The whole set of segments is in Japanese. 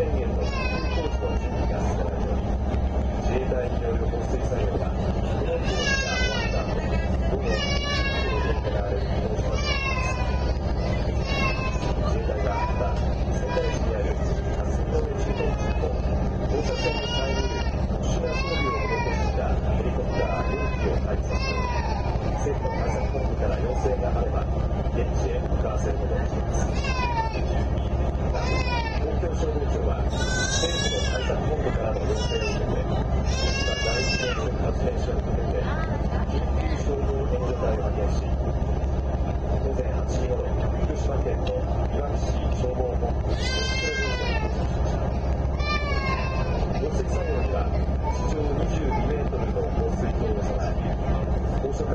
宣言のとコーチの準備が進められており自衛隊による放水作業は避難工事が終わった後午後1時に行われる見通しとなっています自衛隊はまた仙台市にある霞の上駐屯地と放射線に耐える特殊な装備を施したヘリコプター4機を配置させ政府の対策本部から要請があれば現地へ向かわせることにしています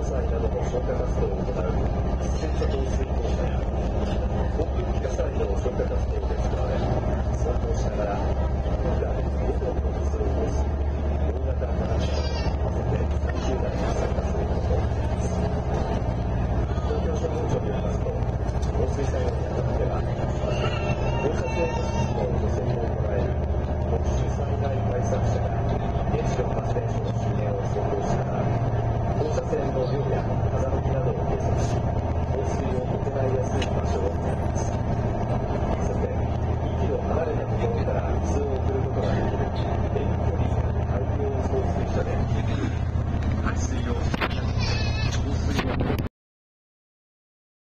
災などの消火活動を行う施設導水公社や